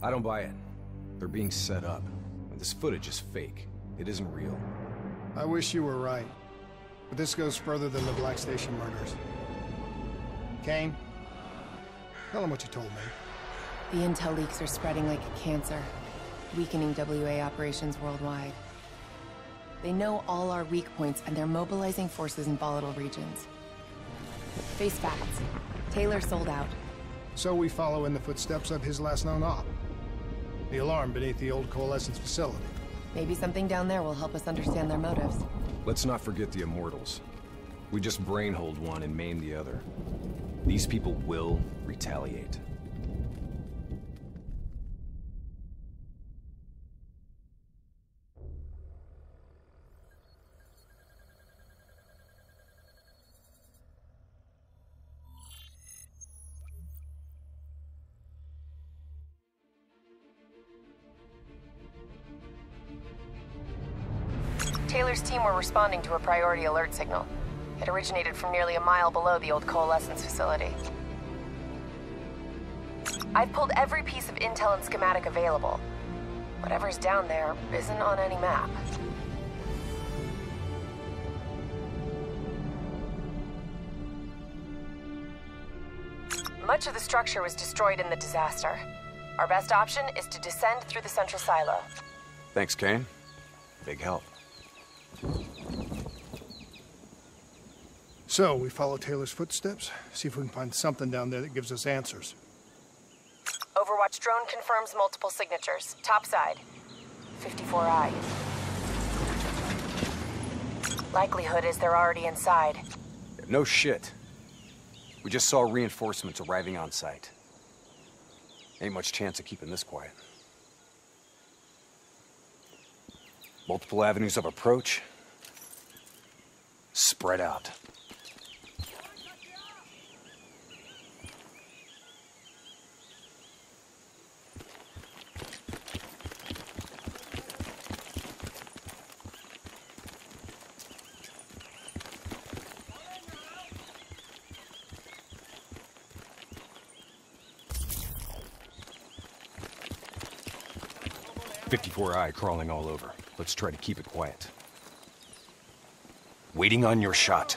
I don't buy it. They're being set up. This footage is fake. It isn't real. I wish you were right. But this goes further than the Black Station murders. Kane, tell him what you told me. The intel leaks are spreading like a cancer, weakening WA operations worldwide. They know all our weak points, and they're mobilizing forces in volatile regions. Face facts. Taylor sold out. So we follow in the footsteps of his last known op. The alarm beneath the old Coalescence facility. Maybe something down there will help us understand their motives. Let's not forget the Immortals. We just brainhold one and maim the other. These people will retaliate. Taylor's team were responding to a priority alert signal. It originated from nearly a mile below the old Coalescence facility. I've pulled every piece of intel and schematic available. Whatever's down there isn't on any map. Much of the structure was destroyed in the disaster. Our best option is to descend through the central silo. Thanks, Kane. Big help. So, we follow Taylor's footsteps, see if we can find something down there that gives us answers. Overwatch drone confirms multiple signatures. Top side. 54I. Likelihood is they're already inside. No shit. We just saw reinforcements arriving on site. Ain't much chance of keeping this quiet. Multiple avenues of approach. Spread out. Fifty-four I crawling all over. Let's try to keep it quiet. Waiting on your shot.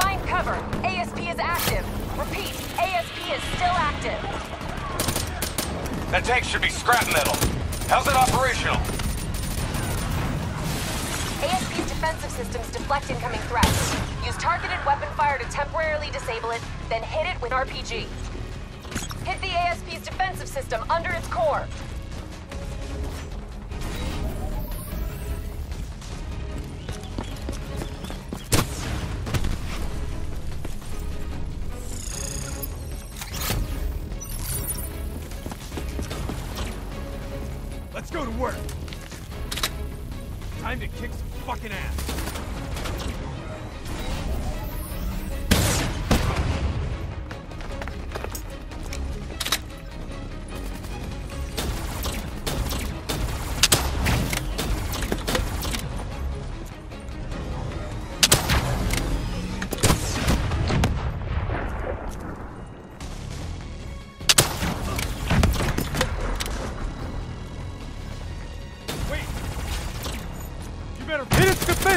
Find cover. ASP is active. Repeat, ASP is still active. That tank should be scrap metal. How's it operational? ASP's defensive systems deflect incoming threats. Use targeted weapon fire to temporarily disable it, then hit it with RPG. Hit the ASP's defensive system under its core.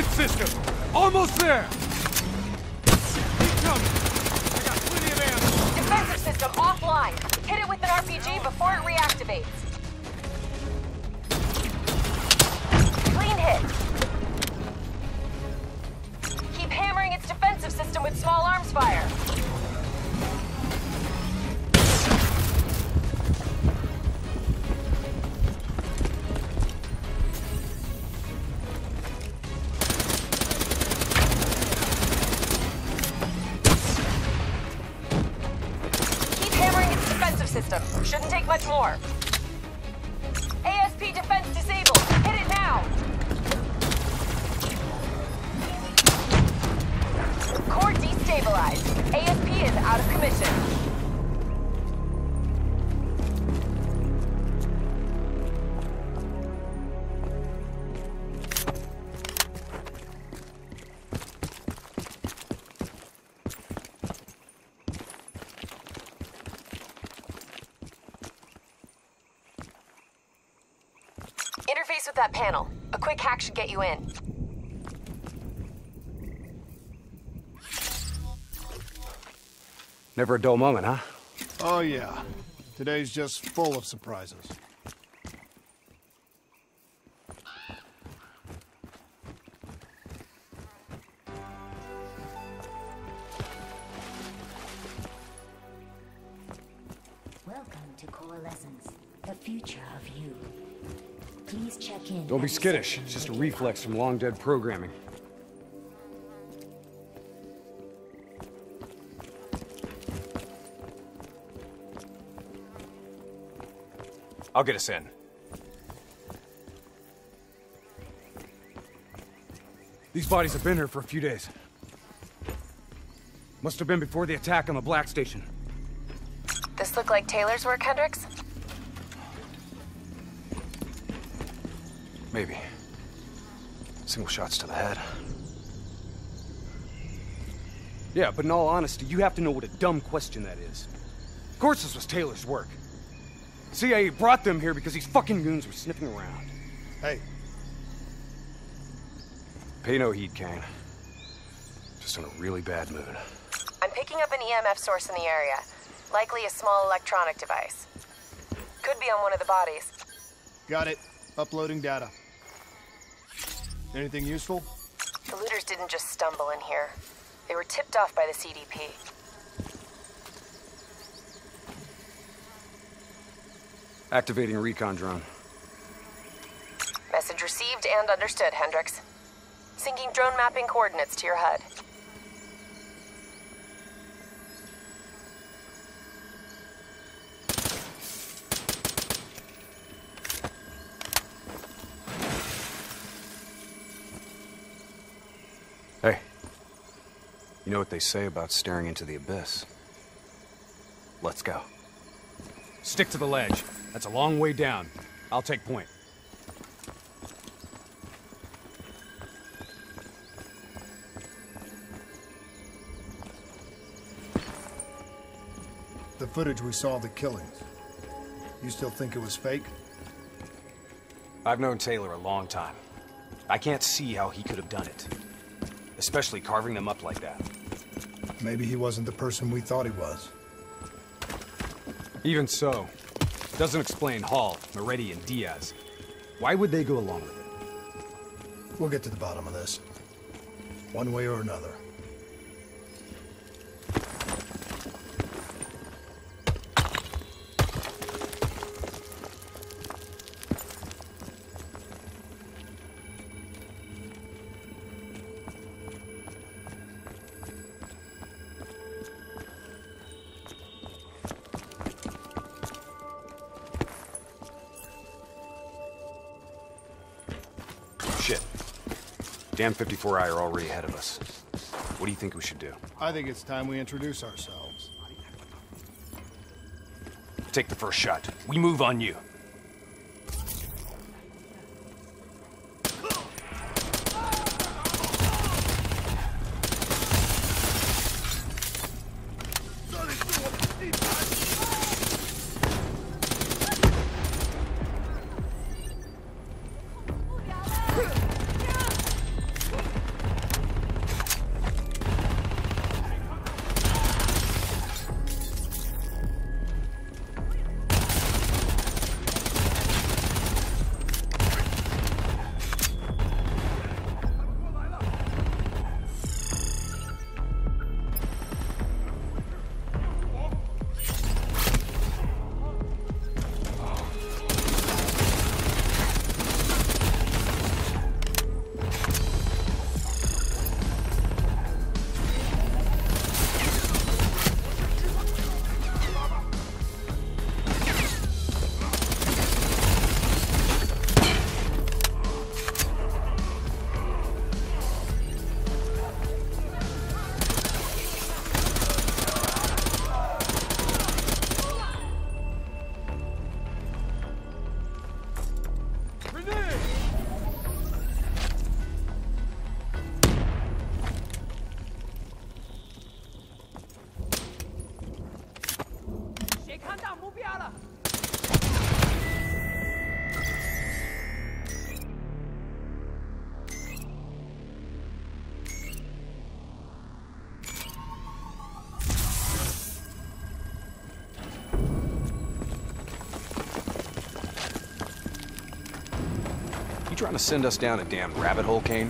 Its defense! Almost there! Keep coming! I got plenty of ammo! Defensive system offline. Hit it with an RPG before it reactivates. Clean hit. Keep hammering its defensive system with small arms fire. Much more. Interface with that panel. A quick hack should get you in. Never a dull moment, huh? Oh, yeah. Today's just full of surprises. Welcome to Coalescence, the future of you. Please check in. Don't be skittish. It's just a reflex from long dead programming. I'll get us in. These bodies have been here for a few days. Must have been before the attack on the Black Station. This look like Taylor's work, Hendricks? Maybe. Single shots to the head. Yeah, but in all honesty, you have to know what a dumb question that is. Of course this was Taylor's work. CIA brought them here because these fucking goons were sniffing around. Hey, Pay no heed, Kane. Just in a really bad mood. I'm picking up an EMF source in the area. Likely a small electronic device. Could be on one of the bodies. got it. Uploading data. Anything useful? The looters didn't just stumble in here. They were tipped off by the CDP. Activating recon drone. Message received and understood, Hendricks. Syncing drone mapping coordinates to your HUD. You know what they say about staring into the abyss? Let's go. Stick to the ledge. That's a long way down. I'll take point. The footage we saw of the killings. You still think it was fake? I've known Taylor a long time. I can't see how he could have done it. Especially carving them up like that. Maybe he wasn't the person we thought he was. Even so, it doesn't explain Hall, Maretti, and Diaz. Why would they go along with it? We'll get to the bottom of this. One way or another. Damn 54i are already ahead of us. What do you think we should do? I think it's time we introduce ourselves. Take the first shot. We move on you. Trying to send us down a damn rabbit hole, Kane?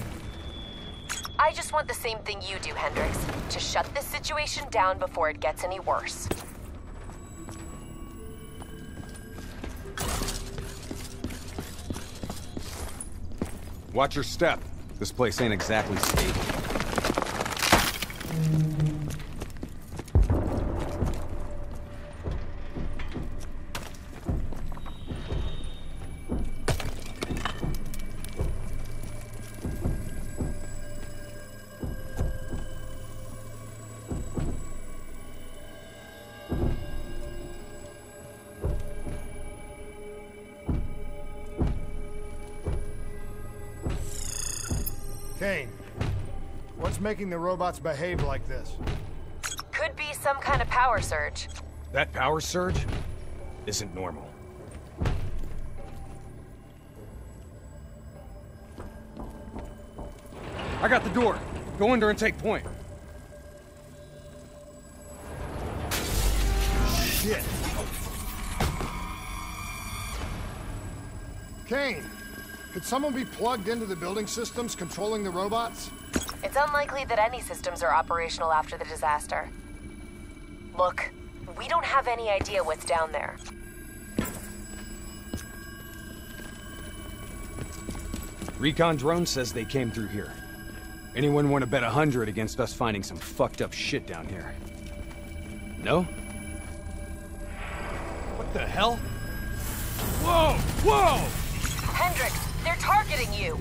I just want the same thing you do, Hendricks. To shut this situation down before it gets any worse. Watch your step. This place ain't exactly stable. Kane, what's making the robots behave like this? Could be some kind of power surge. That power surge isn't normal. I got the door. Go under and take point. Shit. Kane, could someone be plugged into the building systems controlling the robots? It's unlikely that any systems are operational after the disaster. Look, we don't have any idea what's down there. Recon drone says they came through here. Anyone want to bet a hundred against us finding some fucked up shit down here? No? What the hell? Whoa! Whoa! Hendricks, they're targeting you!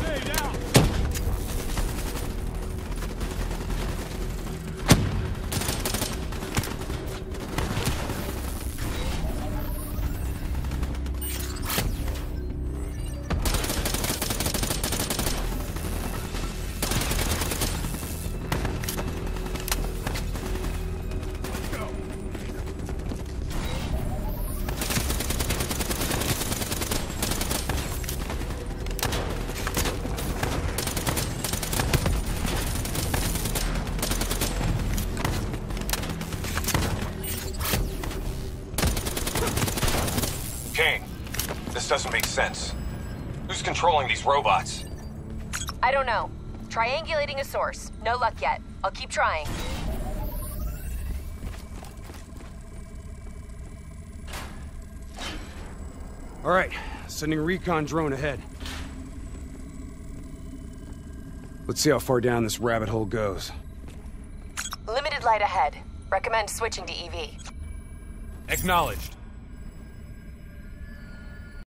Kane, sense. Who's controlling these robots? I don't know. Triangulating a source. No luck yet. I'll keep trying. All right, sending recon drone ahead. Let's see how far down this rabbit hole goes. Limited light ahead. Recommend switching to EV. Acknowledged.